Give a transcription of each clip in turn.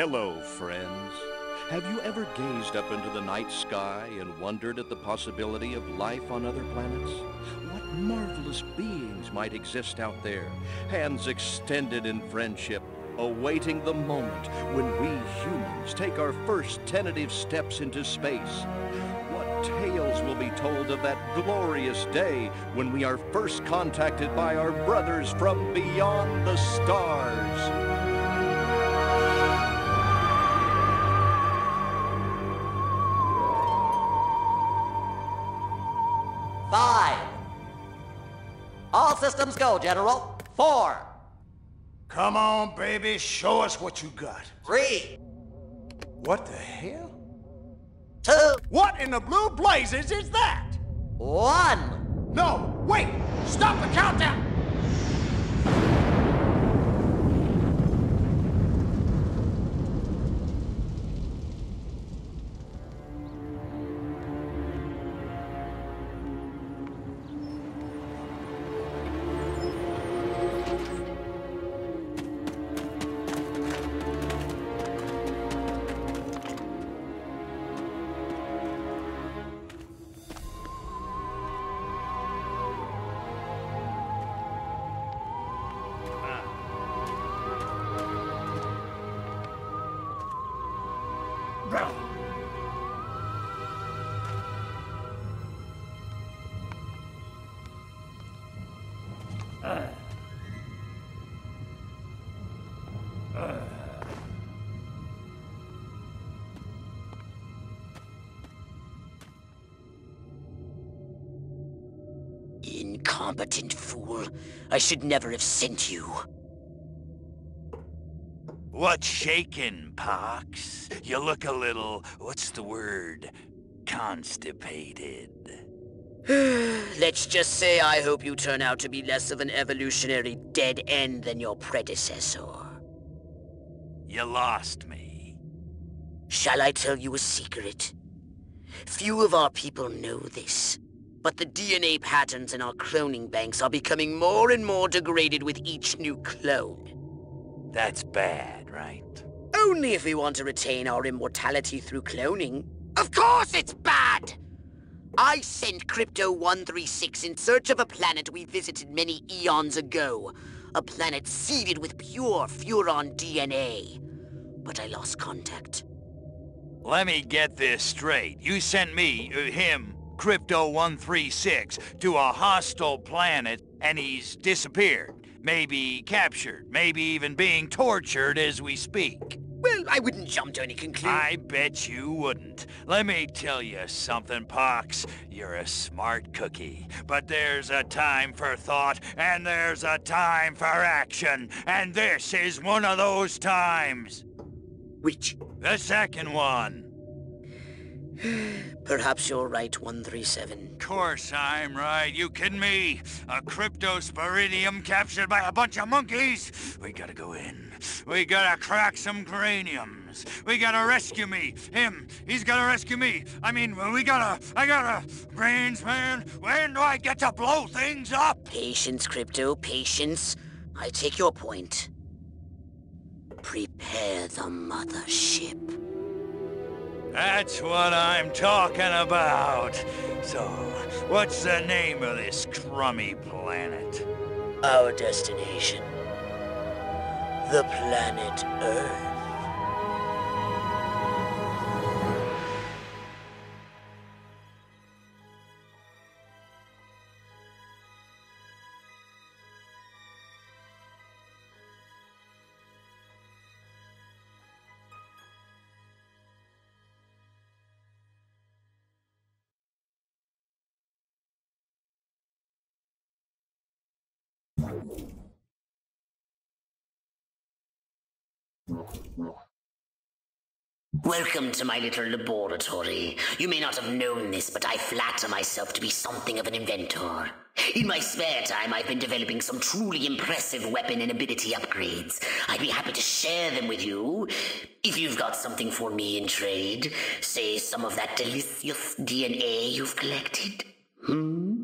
Hello, friends. Have you ever gazed up into the night sky and wondered at the possibility of life on other planets? What marvelous beings might exist out there, hands extended in friendship, awaiting the moment when we humans take our first tentative steps into space? What tales will be told of that glorious day when we are first contacted by our brothers from beyond the stars? General. Four. Come on, baby, show us what you got. Three. What the hell? Two. What in the blue blazes is that? One. No, wait! Stop the countdown! Incompetent fool. I should never have sent you. What's shaking, Pox? You look a little, what's the word? Constipated. Let's just say I hope you turn out to be less of an evolutionary dead end than your predecessor. You lost me. Shall I tell you a secret? Few of our people know this, but the DNA patterns in our cloning banks are becoming more and more degraded with each new clone. That's bad, right? Only if we want to retain our immortality through cloning. Of course it's bad! I sent Crypto-136 in search of a planet we visited many eons ago. A planet seeded with pure Furon DNA. But I lost contact. Let me get this straight. You sent me, uh, him, Crypto-136, to a hostile planet, and he's disappeared. Maybe captured, maybe even being tortured as we speak. Well, I wouldn't jump to any conclusion. I bet you wouldn't. Let me tell you something, Pox. You're a smart cookie. But there's a time for thought, and there's a time for action. And this is one of those times. Which? The second one. Perhaps you're right, 137. Of Course I'm right. You kidding me? A cryptosporidium captured by a bunch of monkeys? We gotta go in. We gotta crack some craniums. We gotta rescue me. Him. He's gotta rescue me. I mean, we gotta... I gotta... Brains, man. When do I get to blow things up? Patience, Crypto, patience. I take your point. Prepare the mothership. That's what I'm talking about. So, what's the name of this crummy planet? Our destination. The planet Earth. Welcome to my little laboratory. You may not have known this, but I flatter myself to be something of an inventor. In my spare time, I've been developing some truly impressive weapon and ability upgrades. I'd be happy to share them with you if you've got something for me in trade. Say some of that delicious DNA you've collected. Hmm?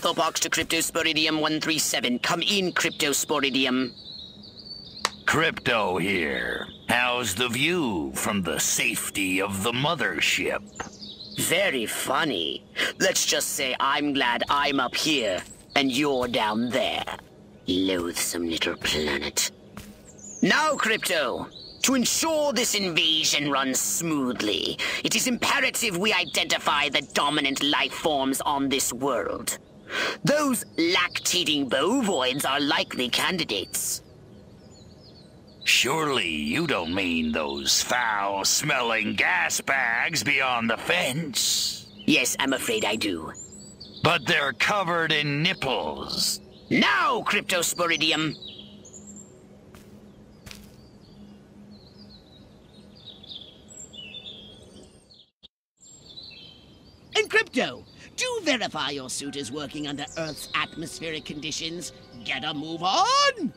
Orthopox to Cryptosporidium 137. Come in, Cryptosporidium. Crypto here. How's the view from the safety of the mothership? Very funny. Let's just say I'm glad I'm up here and you're down there. Loathsome little planet. Now, Crypto, to ensure this invasion runs smoothly, it is imperative we identify the dominant life forms on this world. Those lactating bovoids are likely candidates. Surely you don't mean those foul-smelling gas bags beyond the fence? Yes, I'm afraid I do. But they're covered in nipples. Now, Cryptosporidium! And Crypto, do verify your suit is working under Earth's atmospheric conditions. Get a move on!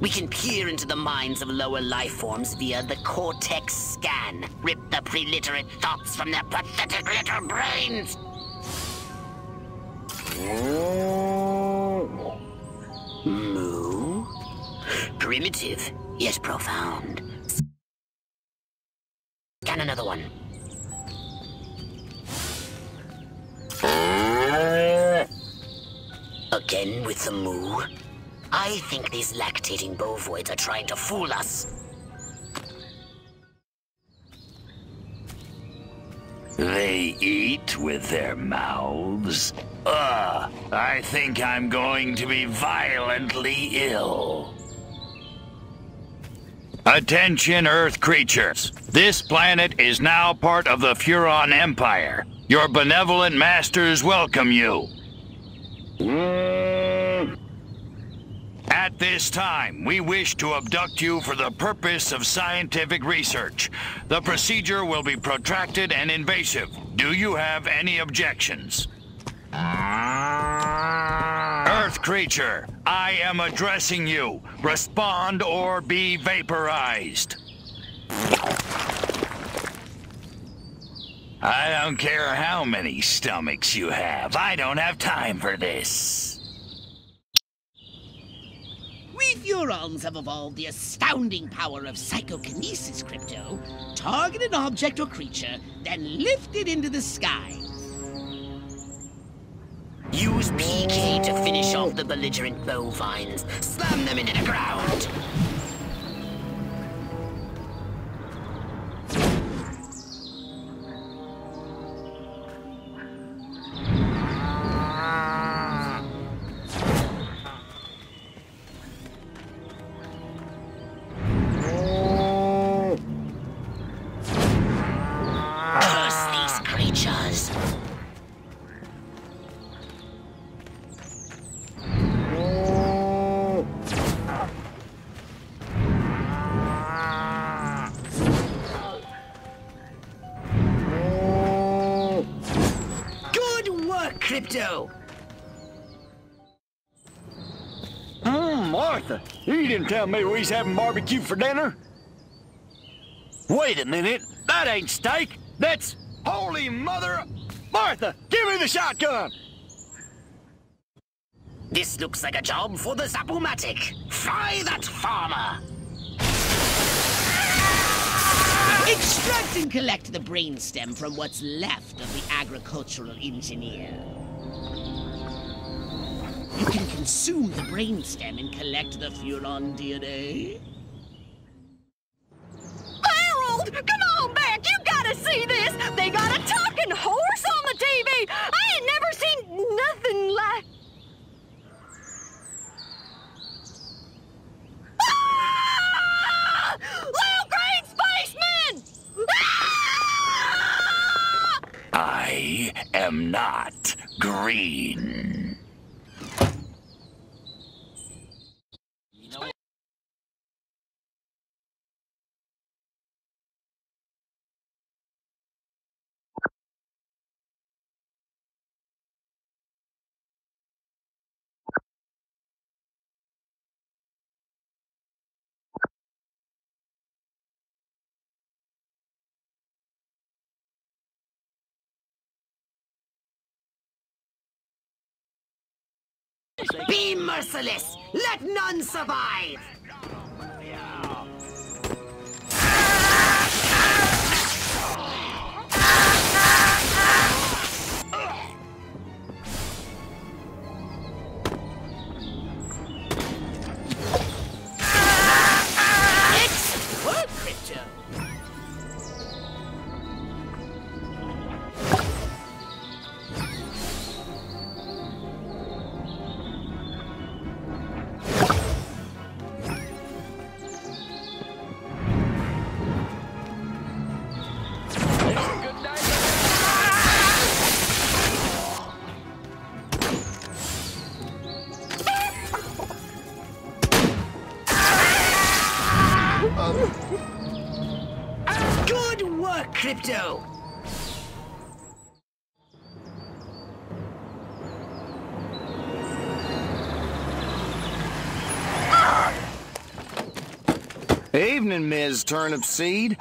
We can peer into the minds of lower life forms via the Cortex scan. Rip the preliterate thoughts from their pathetic little brains! Moo? Primitive, yet profound. Scan another one. Again with the moo? I think these lactating bovoids are trying to fool us. They eat with their mouths? Ugh, I think I'm going to be violently ill. Attention, Earth creatures. This planet is now part of the Furon Empire. Your benevolent masters welcome you. At this time, we wish to abduct you for the purpose of scientific research. The procedure will be protracted and invasive. Do you have any objections? Earth creature, I am addressing you. Respond or be vaporized. I don't care how many stomachs you have. I don't have time for this. We Furons have evolved the astounding power of psychokinesis, Crypto. Target an object or creature, then lift it into the sky. Use PK to finish off the belligerent bovines. Slam them into the ground. Tell me we was having barbecue for dinner. Wait a minute, that ain't steak. That's holy mother. Martha, give me the shotgun. This looks like a job for the Zapomatic. Fry that farmer! Extract and collect the brainstem from what's left of the agricultural engineer. You can consume the brainstem and collect the Furon DNA. Harold, come on back. You gotta see this. They got a talking horse on the TV. I ain't never seen nothing like. Ah! Little green spaceman! Ah! I am not green. Be merciless! Let none survive! Evening, Ms. Turnipseed.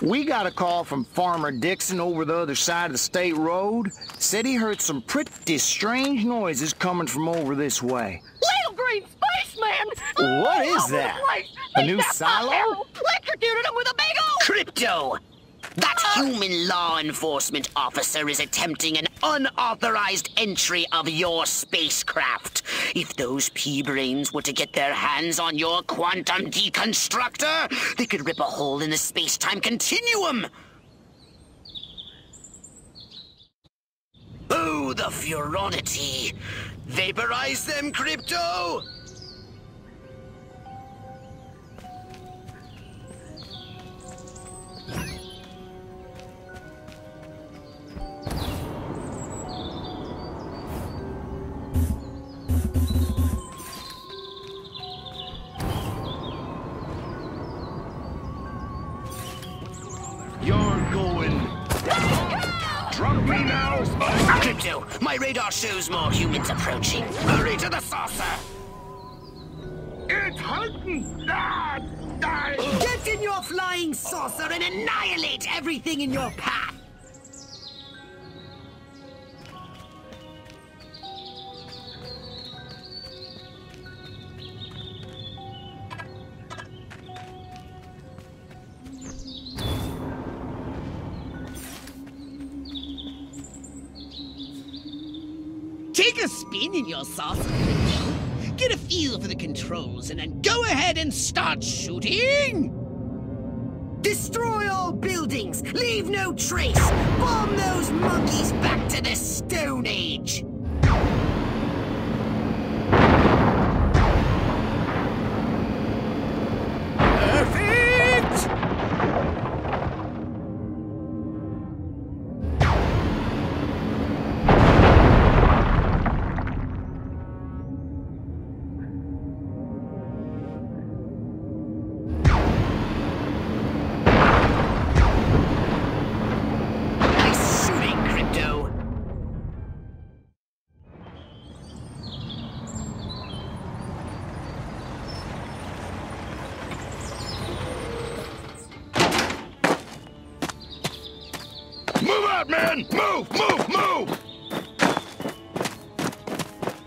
We got a call from Farmer Dixon over the other side of the state road. Said he heard some pretty strange noises coming from over this way. Little green spaceman! What All is that? A new silo? Harold Electrocuted him with a big old... Crypto! That uh, human law enforcement officer is attempting an unauthorized entry of your spacecraft. If those pea-brains were to get their hands on your quantum deconstructor, they could rip a hole in the space-time continuum. Oh, the furonity! Vaporize them, Crypto! Drop me now. Crypto, my radar shows more humans approaching. Hurry to the saucer! It's hunting. Ah. Get in your flying saucer and annihilate everything in your path! Crypto. Get a feel for the controls and then go ahead and start shooting! Destroy all buildings! Leave no trace! Bomb those monkeys back to the Stone Age! Out! Move, move, move!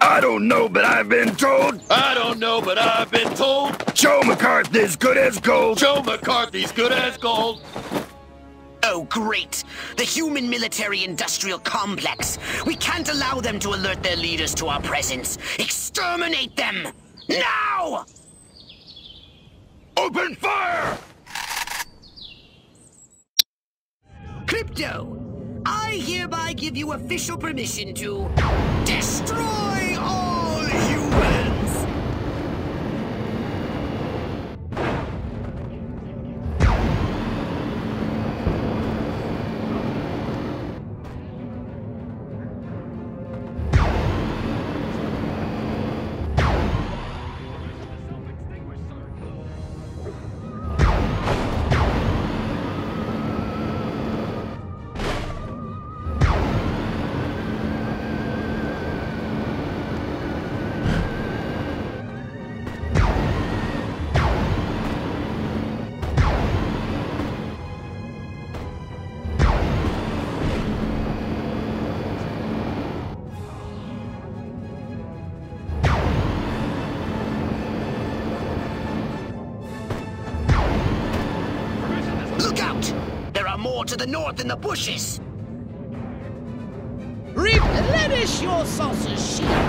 I don't know, but I've been told I don't know, but I've been told Joe McCarthy's good as gold. Joe McCarthy's good as gold. Oh, great! The human military industrial complex! We can't allow them to alert their leaders to our presence! Exterminate them! Now! Open fire! Crypto, I hereby give you official permission to destroy more to the north in the bushes! Replenish your saucer's shields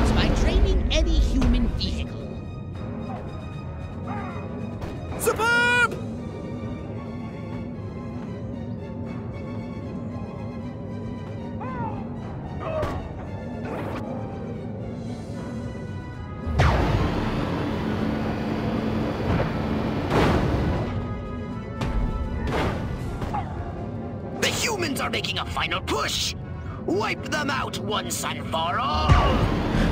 Are making a final push! Wipe them out once and for all!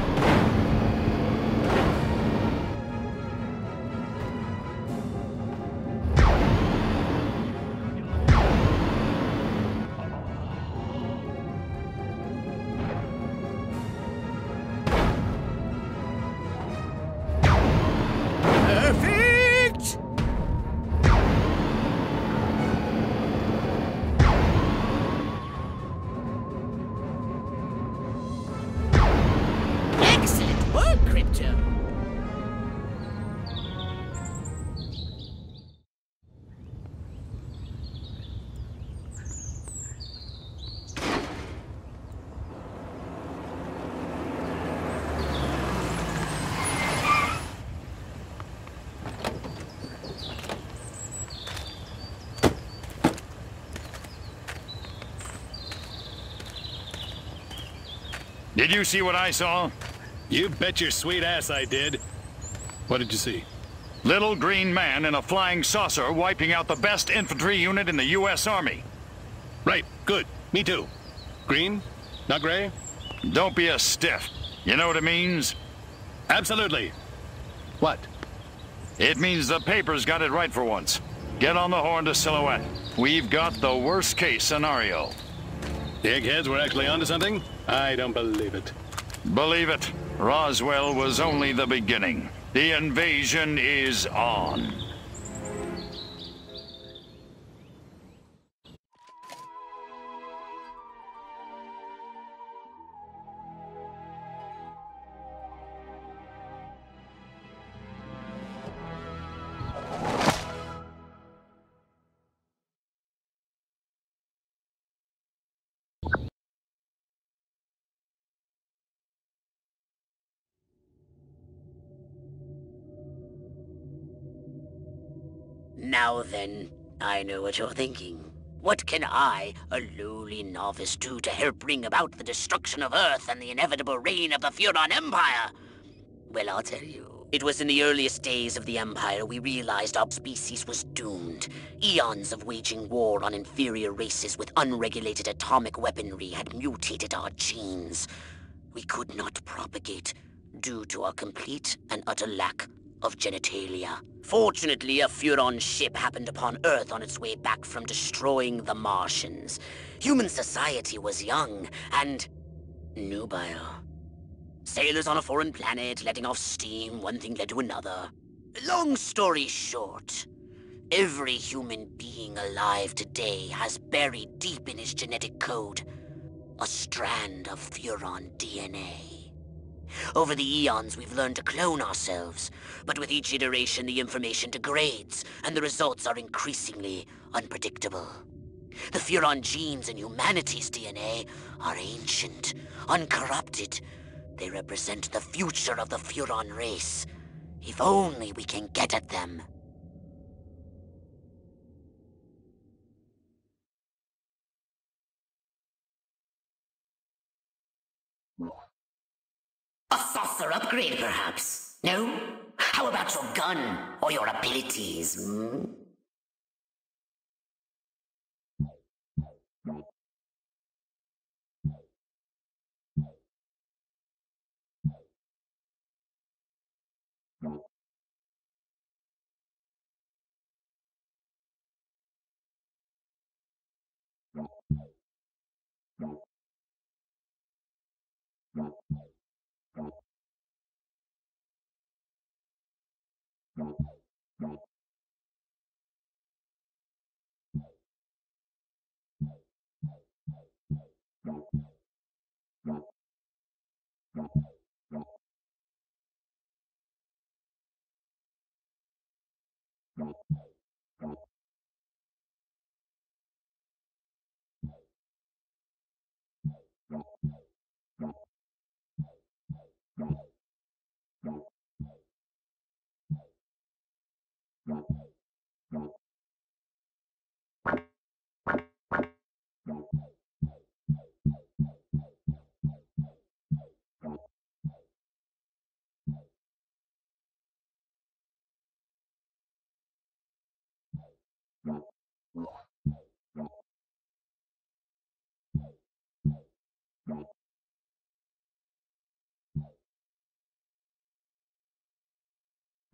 Did you see what I saw? You bet your sweet ass I did. What did you see? Little green man in a flying saucer wiping out the best infantry unit in the U.S. Army. Right, good. Me too. Green? Not gray? Don't be a stiff. You know what it means? Absolutely. What? It means the paper's got it right for once. Get on the horn to Silhouette. We've got the worst case scenario. The eggheads were actually onto something? I don't believe it. Believe it, Roswell was only the beginning. The invasion is on. Now then, I know what you're thinking. What can I, a lowly novice, do to help bring about the destruction of Earth and the inevitable reign of the Furon Empire? Well, I'll tell you. It was in the earliest days of the Empire we realized our species was doomed. Eons of waging war on inferior races with unregulated atomic weaponry had mutated our genes. We could not propagate due to our complete and utter lack of genitalia. Fortunately, a Furon ship happened upon Earth on its way back from destroying the Martians. Human society was young and nubile. Sailors on a foreign planet, letting off steam, one thing led to another. Long story short, every human being alive today has buried deep in his genetic code a strand of Furon DNA. Over the eons, we've learned to clone ourselves, but with each iteration, the information degrades, and the results are increasingly unpredictable. The Furon genes in humanity's DNA are ancient, uncorrupted, they represent the future of the Furon race. If only we can get at them. A saucer upgrade, perhaps? No? How about your gun or your abilities? Hmm? Thank you.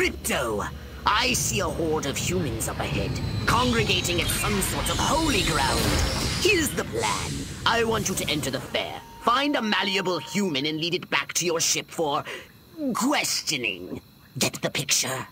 Crypto! I see a horde of humans up ahead, congregating at some sort of holy ground. Here's the plan. I want you to enter the fair, find a malleable human and lead it back to your ship for... questioning. Get the picture?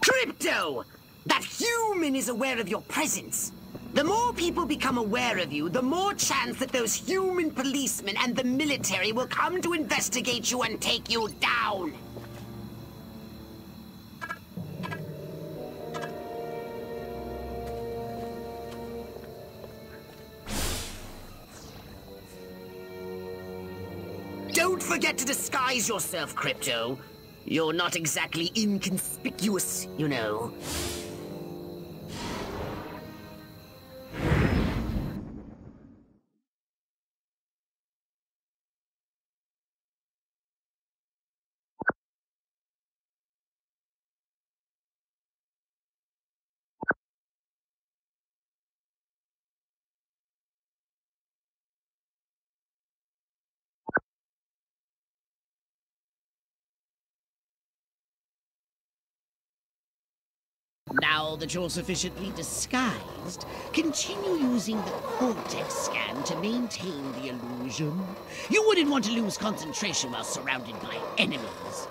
Crypto! That human is aware of your presence. The more people become aware of you, the more chance that those human policemen and the military will come to investigate you and take you down. Don't forget to disguise yourself, Crypto. You're not exactly inconspicuous, you know. Now that you're sufficiently disguised, continue using the Cortex scan to maintain the illusion. You wouldn't want to lose concentration while surrounded by enemies.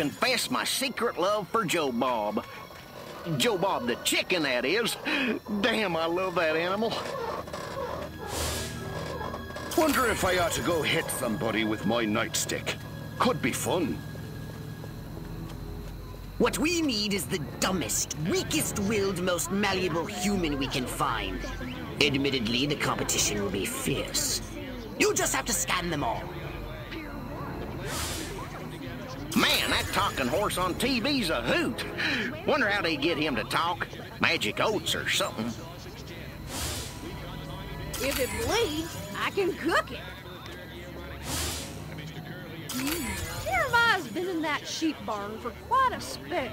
Confess my secret love for Joe Bob. Joe Bob the chicken, that is. Damn, I love that animal. Wonder if I ought to go hit somebody with my nightstick. Could be fun. What we need is the dumbest, weakest-willed, most malleable human we can find. Admittedly, the competition will be fierce. You just have to scan them all. That talking horse on TV's a hoot. Wonder how they get him to talk. Magic oats or something. If it bleeds, I can cook it. Mm, Jeremiah's been in that sheep barn for quite a spell.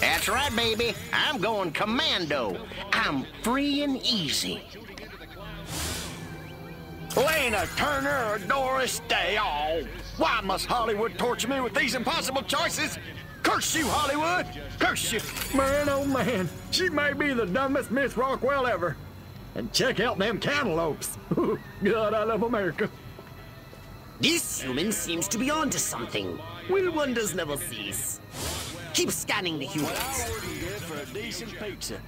That's right, baby. I'm going commando. I'm free and easy. Lana Turner or Doris Day. Oh, why must Hollywood torture me with these impossible choices? Curse you, Hollywood! Curse you! Man, oh man, she may be the dumbest Miss Rockwell ever. And check out them cantaloupes. God, I love America. This human seems to be onto something. Will wonders never cease. Keep scanning the humans. for a decent pizza.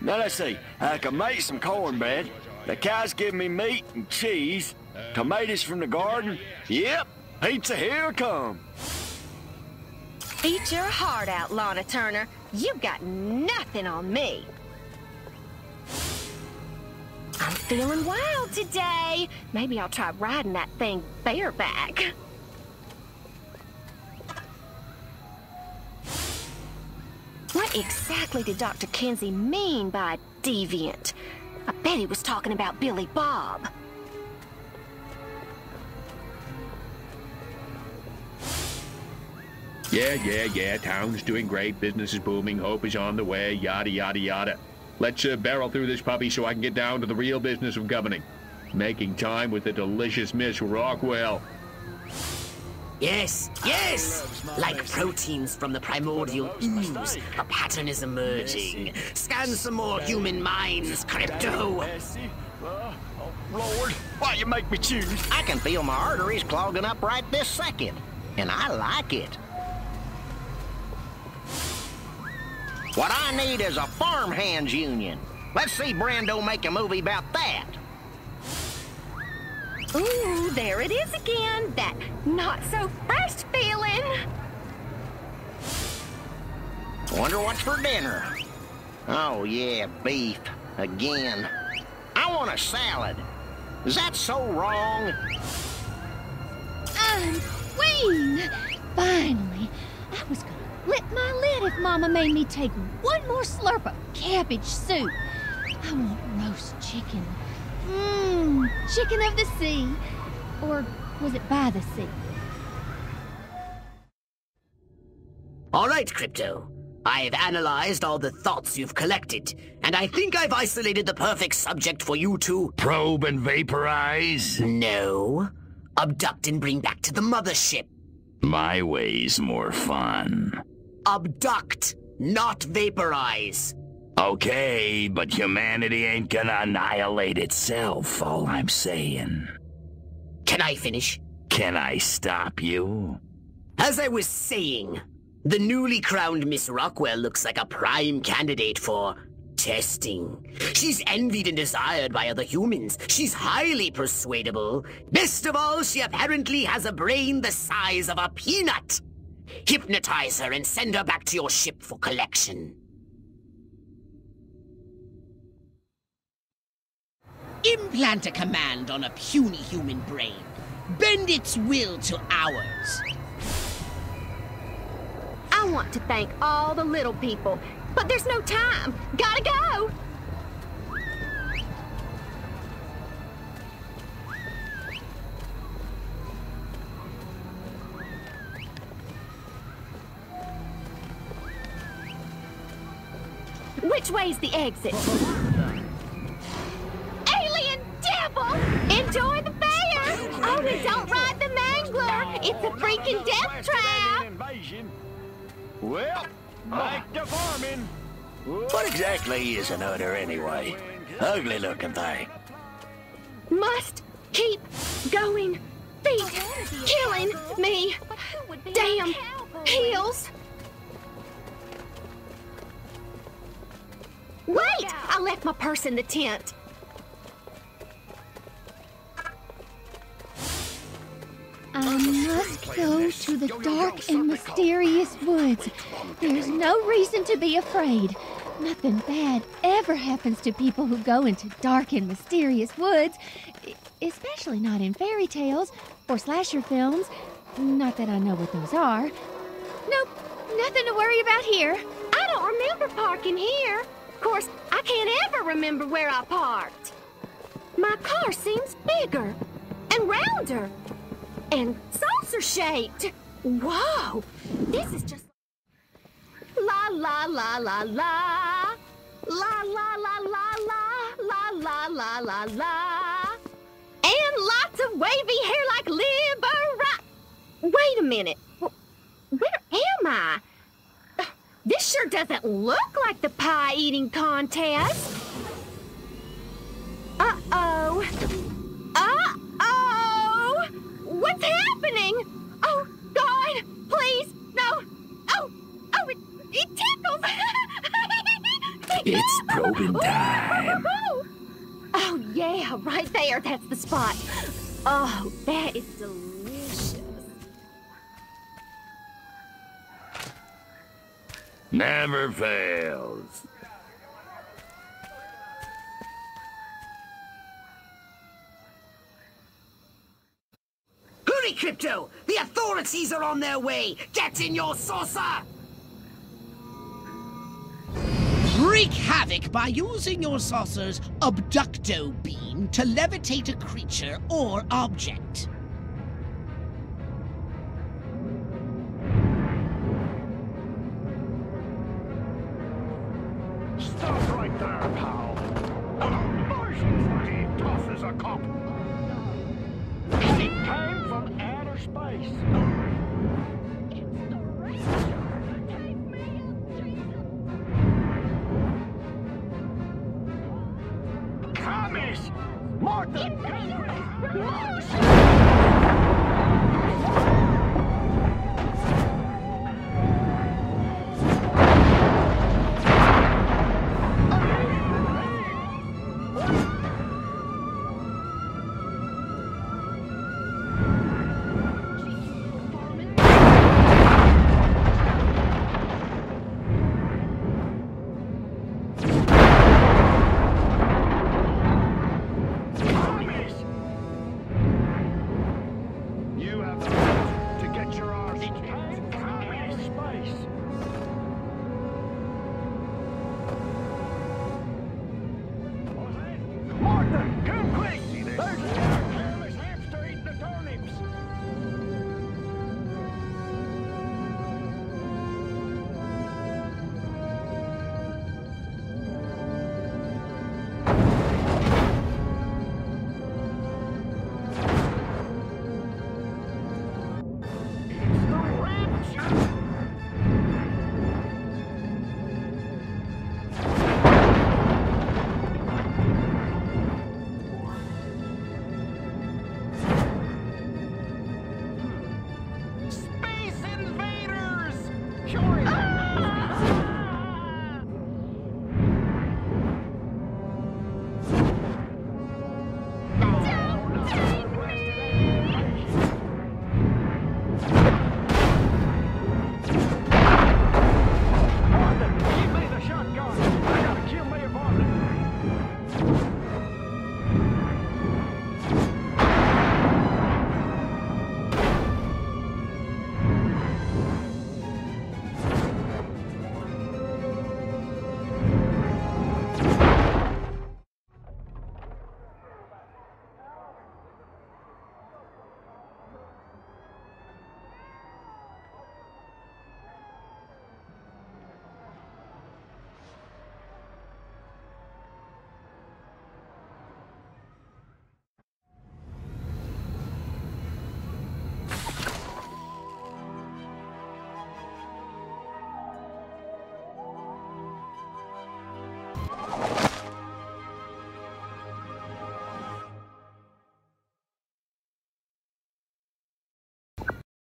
Now let's see. I can make some cornbread. The cows give me meat and cheese. Tomatoes from the garden. Yep, pizza here come. Eat your heart out, Lana Turner. You got nothing on me. I'm feeling wild today. Maybe I'll try riding that thing bareback. What exactly did Dr. Kinsey mean by deviant? I bet he was talking about Billy Bob. Yeah, yeah, yeah, town's doing great, business is booming, hope is on the way, yada, yada, yada. Let's uh, barrel through this puppy so I can get down to the real business of governing. Making time with the delicious Miss Rockwell. Yes, yes! Like proteins from the primordial ooze, a pattern is emerging. Scan some more human minds, Crypto! Oh Lord, why you make me choose? I can feel my arteries clogging up right this second, and I like it. What I need is a farmhands union. Let's see Brando make a movie about that. Ooh, there it is again. That not so fresh feeling. Wonder what's for dinner. Oh, yeah, beef. Again. I want a salad. Is that so wrong? Um, I'm queen! Finally, I was gonna lick my lid if Mama made me take one more slurp of cabbage soup. I want roast chicken. Mmm, chicken of the sea. Or was it by the sea? All right, Crypto. I've analyzed all the thoughts you've collected, and I think I've isolated the perfect subject for you to... Probe and vaporize? No. Abduct and bring back to the mothership. My way's more fun. Abduct, not vaporize. Okay, but humanity ain't gonna annihilate itself, all I'm saying. Can I finish? Can I stop you? As I was saying, the newly crowned Miss Rockwell looks like a prime candidate for testing. She's envied and desired by other humans. She's highly persuadable. Best of all, she apparently has a brain the size of a peanut. Hypnotize her and send her back to your ship for collection. Implant a command on a puny human brain. Bend its will to ours. I want to thank all the little people, but there's no time. Gotta go! Which way's the exit? It's a freaking death trap! Well, back to farming. What exactly is an udder anyway? Ugly looking thing. Must keep going. Feet killing me. Damn heels. Wait! I left my purse in the tent. I must go to the dark and mysterious woods. There's no reason to be afraid. Nothing bad ever happens to people who go into dark and mysterious woods, especially not in fairy tales or slasher films. Not that I know what those are. Nope, nothing to worry about here. I don't remember parking here. Of course, I can't ever remember where I parked. My car seems bigger and rounder and saucer shaped. Whoa! This is just la la la la la la la la la la la la la la and lots of wavy hair like Liberace. Wait a minute. Where am I? This sure doesn't look like the pie eating contest. Uh oh. Uh oh! What's happening? Oh, God! Please, no! Oh, oh, it, it tickles! It's probing time. Oh, yeah, right there. That's the spot. Oh, that is delicious. Never fails. Hurry, Crypto! The authorities are on their way! Get in your saucer! Wreak havoc by using your saucer's abducto beam to levitate a creature or object.